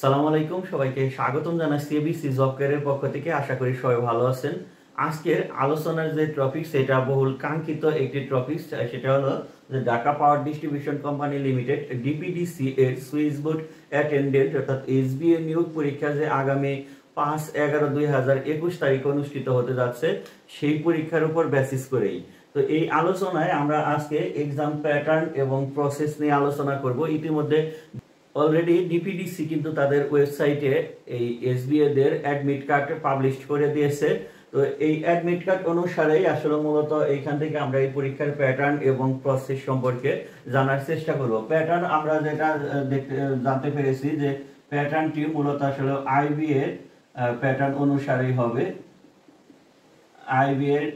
সালাম আলাইকুম, সবাইকে স্বাগতম জানাচ্ছি এবিসি জব কেয়ারের পক্ষ থেকে। আশা করি সবাই ভালো আছেন। আজকের আলোচনার যে টপিক সেটা বহুল কাঙ্ক্ষিত একটি টপিক সেটা হলো যে Dhaka power distribution company limited DPDC এর সুইচ বোর্ড অ্যাটেন্ডেন্ট অর্থাৎ এসবিএ নিয়োগ পরীক্ষা যে আগামী পাঁচ এগারো দুই হাজার একুশ তারিখে অনুষ্ঠিত হতে যাচ্ছে, সেই পরীক্ষার উপর বেসিস করেই। তো এই আলোচনায় আমরা আজকে এক্সাম প্যাটার্ন এবং প্রসেস নিয়ে আলোচনা করব। ইতিমধ্যে অলরেডি ডিপিডিসি কিন্তু তাদের ওয়েবসাইটে এই এসবিএ দের অ্যাডমিট কার্ড পাবলিশ করে দিয়েছে। তো এই অ্যাডমিট কার্ড অনুসারেই আসলে মূলত এইখান থেকে আমরা এই পরীক্ষার প্যাটার্ন এবং প্রসেস সম্পর্কে জানার চেষ্টা করব। প্যাটার্ন আমরা যেটা দেখতে, জানতে পেরেছি যে প্যাটার্নটি মূলত আসলে আইবি এর প্যাটার্ন অনুসারেই হবে। আইবি এর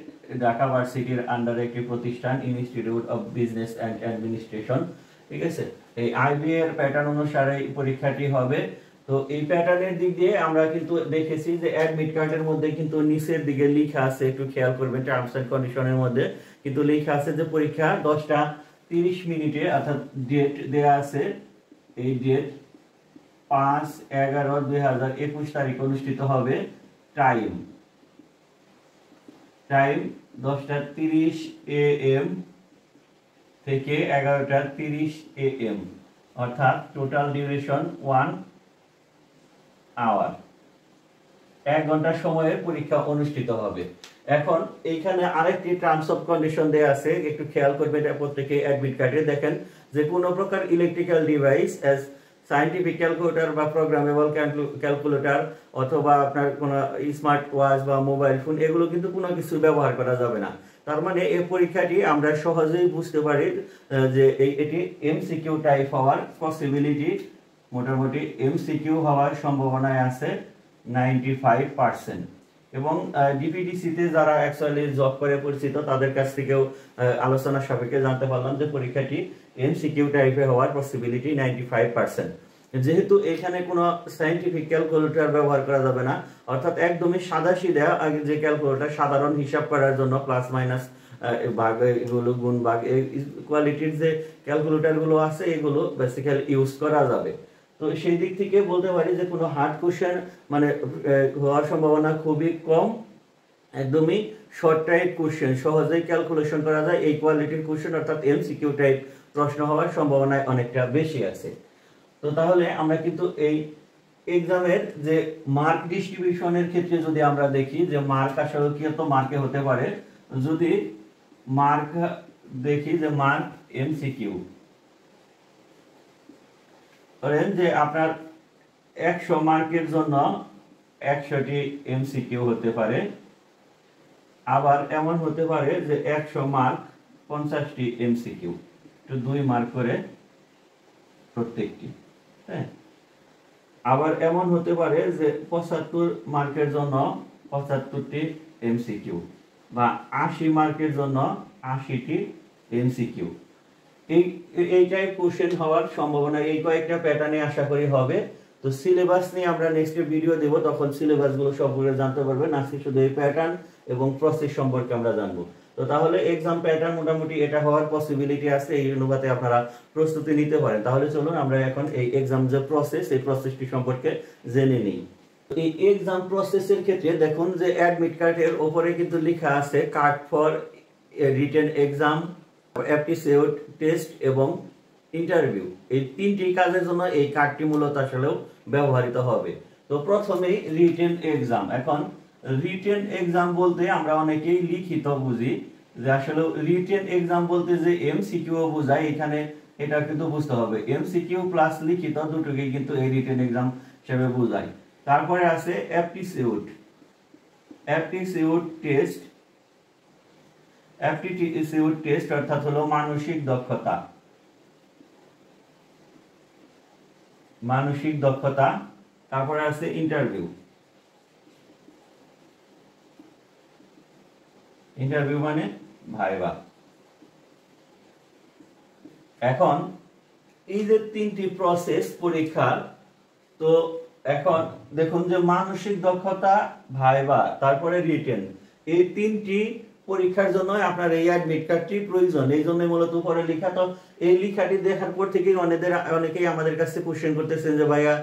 ঢাকা ভার্সিটির আন্ডারে একটি প্রতিষ্ঠান institute of business and administration ঠিক আছে? এই আইবি প্যাটার্ন অনুসারে পরীক্ষাটি হবে। তো এই প্যাটার্নের দিক দিয়ে আমরা কিন্তু দেখেছি যে অ্যাডমিট কার্ডের মধ্যে কিন্তু নিচের দিকে লেখা আছে, একটু খেয়াল করবেন টার্মস এন্ড কন্ডিশনের মধ্যে। কিন্তু লেখা আছে যে পরীক্ষা দশটা তিরিশ মিনিটে, অর্থাৎ ডেট দেয়া আছে এই ডেট পাঁচ এগারো দুই হাজার একুশ তারিখ অনুষ্ঠিত হবে টাইম টাইম দশটা তিরিশ এ এম থেকে এগারোটা তিরিশ এ এম অর্থাৎ টোটাল ডিউরেশন ওয়ান আওয়ার এক ঘণ্টা সময়ের পরীক্ষা অনুষ্ঠিত হবে। এখন এইখানে আরেকটি টার্মস অফ কন্ডিশন দেয়া আছে, একটু খেয়াল করবেন এটা প্রত্যেকে অ্যাডমিট কার্ডে দেখেন যে কোনো প্রকার electrical device as scientific calculator বা প্রোগ্রামেবল ক্যালকুলেটর অথবা আপনার কোনো স্মার্ট ওয়াচ বা মোবাইল ফোন এগুলো কিন্তু কোনো কিছু ব্যবহার করা যাবে না। তার মানে এই পরীক্ষাটি আমরা সহজেই বুঝতে পারি যে এটি এমসিকিউ টাইপ হওয়ার পসিবিলিটি মোটামুটি এমসিকিউ হওয়ার সম্ভাবনায় আছে নাইনটি ফাইভ পার্সেন্ট এবং ডিপিডিসিতে যারা অ্যাকচুয়ালি জব করে পরিচিত, তাদের কাছ থেকেও আলোচনা সাপেক্ষে জানতে পারলাম যে পরীক্ষাটি এমসিকিউ টাইপে হওয়ার পসিবিলিটি নাইনটি ফাইভ পার্সেন্ট যেহেতু এখানে কোনো সাইন্টিফিক ক্যালকুলেটর ব্যবহার করা যাবে না, অর্থাৎ একদমই সাদা সিধা আগে যে ক্যালকুলেটর সাধারণ হিসাব করার জন্য প্লাস মাইনাস ভাগ, এগুলো গুণ ভাগ এই কোয়ালিটির যে ক্যালকুলেটরগুলো আছে, এগুলো বেসিক্যালি ইউজ করা যাবে। তো সেই দিক থেকে বলতে পারি যে কোনো হার্ড কোশ্চেন মানে হওয়ার সম্ভাবনা খুবই কম। একদমই শর্ট টাইপ কোশ্চেন সহজেই ক্যালকুলেশন করা যায়। এই কোয়ালিটির কোশ্চেন অর্থাৎ এমসিকিউ টাইপ প্রশ্ন হওয়ার সম্ভাবনায় অনেকটা বেশি আছে। তো তাহলে আমরা কিন্তু এই এক্সামের যে মার্ক ডিস্ট্রিবিউশনের ক্ষেত্রে যদি আমরা দেখি যে মার্ক আসলে কি তো মার্কে হতে পারে, যদি মার্ক দেখি যে মার্ক এমসিকিউ ধরেন যে আপনার একশো মার্কের জন্য একশোটি এমসিকিউ হতে পারে, আবার এমন হতে পারে যে একশো মার্ক পঞ্চাশটি এমসিকিউ দুই মার্ক করে প্রত্যেকটি। হ্যাঁ। আবার এমন হতে পারে যে পঁচাত্তর মার্কের জন্য পঁচাত্তরটি এমসিকিউ বা আশি মার্কের জন্য আশিটি এমসিকিউ এই এই টাইপ কোশ্চেন হওয়ার সম্ভাবনা, এই কয়েকটা প্যাটার্নে আশা করি হবে। তো সিলেবাস নিয়ে আমরা নেক্সট ভিডিও দেব, তখন সিলেবাসগুলো সম্পর্কে জানতে পারবেন। আজকে শুধু এই প্যাটার্ন এবং প্রসেস সম্পর্কে আমরা জানব। তো তাহলে এক্সাম প্যাটার্ন মোটামুটি এটা হওয়ার পসিবিলিটি আছে, এই অনুপাতে আপনারা প্রস্তুতি নিতে পারেন। তাহলে চলুন আমরা এখন এই এক্সাম যে প্রসেস এই প্রসেসটি সম্পর্কে জেনে নিই। এই এক্সাম প্রসেসের ক্ষেত্রে দেখুন যে অ্যাডমিট কার্ডের ওপরে কিন্তু লেখা আছে card for written exam aptitude test এবং ইন্টারভিউ এই তিনটি কাজের জন্য এই কার্ডটি মূলত আসলেও ব্যবহৃত হবে। তো প্রথমেই রিটেন এক্সাম এখন রিটেন এক্সাম বলতে আমরা অনেকেই লিখিত বুঝি, যে আসলে রিটেন এক্সাম বলতে যে এমসিকিউ বোঝায়, এখানে এটা কিন্তু বুঝতে হবে। এমসিকিউ প্লাস লিখিত দুটোকেই কিন্তু এই রিটেন এক্সাম হিসেবে বোঝায়। তারপরে আছে aptitude aptitude test aptitude test অর্থাৎ হলো মানসিক দক্ষতা। মানসিক দক্ষতা। তারপরে আছে ইন্টারভিউ ইন্টারভিউ মানে ভাইবা। এখন এই যে তিনটি প্রসেস পরীক্ষার তো এখন দেখুন যে মানসিক দক্ষতা, ভাইবা, তারপরে রিটেন এই তিনটি পরীক্ষার জন্য আপনার এই অ্যাডমিট কার্ডটি প্রয়োজন। এই জন্য মূলত উপরে লেখা। তো এই লেখাটি দেখার পর থেকেই অনেকের অনেকেই আমাদের কাছে কোশ্চেন করতেছেন যে, ভাইয়া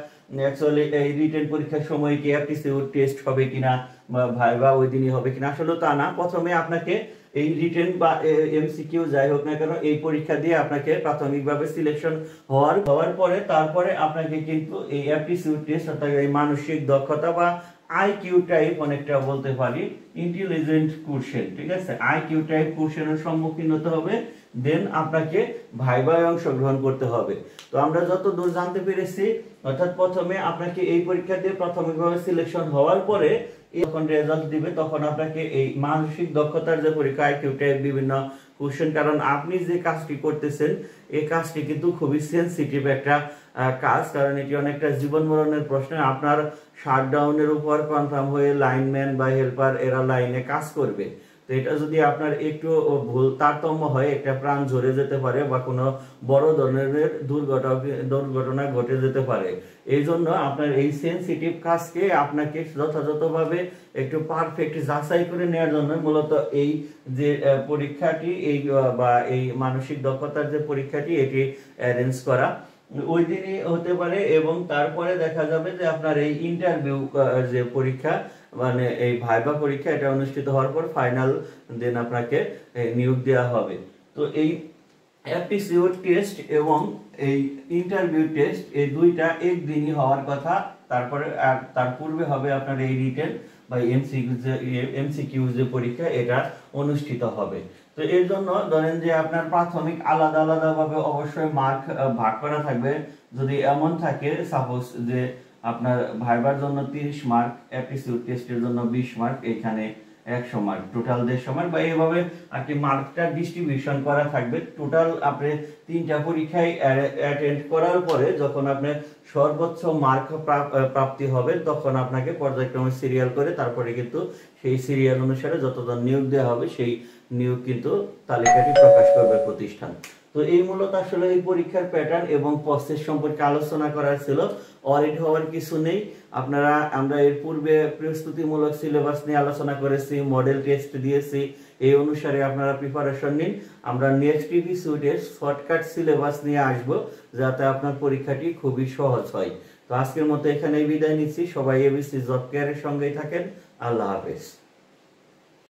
অ্যাকচুয়ালি এই রিটেন পরীক্ষার সময় কি অ্যাপটিটিউড টেস্ট হবে কিনা? বা ভাইবা ওই দিনই হবে কিনা? আসলে তা না। প্রথমে আপনাকে এই রিটেন বা এমসিকিউ যাই হোক না কেন, এই পরীক্ষা দিয়ে আপনাকে প্রাথমিকভাবে সিলেকশন হওয়ার হওয়ার পরে তারপরে আপনাকে কিন্তু এই অ্যাপটিটিউড টেস্ট অর্থাৎ এই মানসিক দক্ষতা বা আইকিউ টাইপ অনেকটা বলতে পারি ইন্টেলিজেন্ট কোশ্চেন ঠিক আছে? আইকিউ টাইপ কোশ্চেনের সম্মুখীন হতে হবে দেন আপনাকে ভাইভায় অংশগ্রহণ করতে হবে। তো আমরা যত দূর জানতে পেরেছি, অর্থাৎ প্রথমে আপনাকে এই পরীক্ষা দিয়ে প্রাথমিকভাবে সিলেকশন হওয়ার পরে, যখন রেজাল্ট দিবে, তখন আপনাকে এই মানসিক দক্ষতার যে পরীক্ষা আইকিউ টাইপ বিভিন্ন কোশ্চেন কারণ আপনি যে কাজটি করতেছেন, এই কাজটি কিন্তু খুবই সেন্সিটিভ একটা কাজ, কারণ এটি অনেকটা জীবন মরণের প্রশ্ন। আপনার শাটডাউনের উপর কনফার্ম হয়ে লাইনম্যান বা হেল্পার এরা লাইনে কাজ করবে। তো এটা যদি আপনার একটু ভুল তারতম্য হয়, একটা প্রাণ ঝরে যেতে পারে বা কোনো বড় ধরনের দুর্ঘটনা দুর্ঘটনা ঘটে যেতে পারে। এই জন্য আপনার এই সেন্সিটিভ কাজকে আপনাকে যথাযথভাবে একটু পারফেক্ট যাচাই করে নেওয়ার জন্য মূলত এই যে পরীক্ষাটি, এই বা এই মানসিক দক্ষতার যে পরীক্ষাটি, এটি অ্যারেঞ্জ করা। ওই দিনই হতে পারে এবং তারপরে দেখা যাবে যে আপনার এই ইন্টারভিউ যে পরীক্ষা মানে এই ভাইবা পরীক্ষা এটা অনুষ্ঠিত হওয়ার পর ফাইনাল দেন আপনাকে নিয়োগ দেওয়া হবে। তো এই অ্যাপটিটিউড টেস্ট এবং এই ইন্টারভিউ টেস্ট এই দুইটা একদিনই হওয়ার কথা। তারপরে আর তার পূর্বে হবে আপনার এই রিটেন বা এমসিকিউ যে এমসিকিউ যে পরীক্ষা, এটা অনুষ্ঠিত হবে। তো এর জন্য ধরেন যে আপনার প্রাথমিক আলাদা আলাদা ভাবে অবশ্যই মার্ক ভাগ করা থাকবে। যদি এমন থাকে সাপোজ যে আপনার ভাইবার জন্য 30 মার্ক অ্যাপটিটিউড টেস্টের জন্য 20 মার্ক এখানে 100 মার্ক টোটাল 150 মার্ক বা এইভাবে আর কি মার্কটা ডিস্ট্রিবিউশন করা থাকবে। টোটাল আপনি তিনটা পরীক্ষায় অ্যাটেন্ড করার পরে যখন আপনি সর্বোচ্চ মার্ক প্রাপ্তি হবে, তখন আপনাকে পর্যায়ক্রমে সিরিয়াল করে তারপরে কিন্তু সেই সিরিয়াল অনুসারে যতজন নিয়োগ দেওয়া হবে, সেই নিয়োগ কিন্তু তালিকাটি প্রকাশ করবে প্রতিষ্ঠান। তো এই মূলত আসলে এই পরীক্ষার প্যাটার্ন এবং প্রসেস সম্পর্কে আলোচনা করার ছিল। অডিট হওয়ার কিছু নেই। আপনারা, আমরা এর পূর্বে প্রস্তুতিমূলক সিলেবাস নিয়ে আলোচনা করেছি মডেল টেস্ট দিয়েছি। এই অনুসারে আপনারা প্রিপারেশন নিন। আমরা নেক্সট টিভি এপিসোডে শর্টকাট সিলেবাস নিয়ে আসব, যাতে আপনার পরীক্ষাটি খুবই সহজ হয়। তো আজকের মতো এখানেই বিদায় নিচ্ছি। সবাই এবিসি জব কেয়ারের সঙ্গেই থাকেন। আল্লাহ হাফেজ।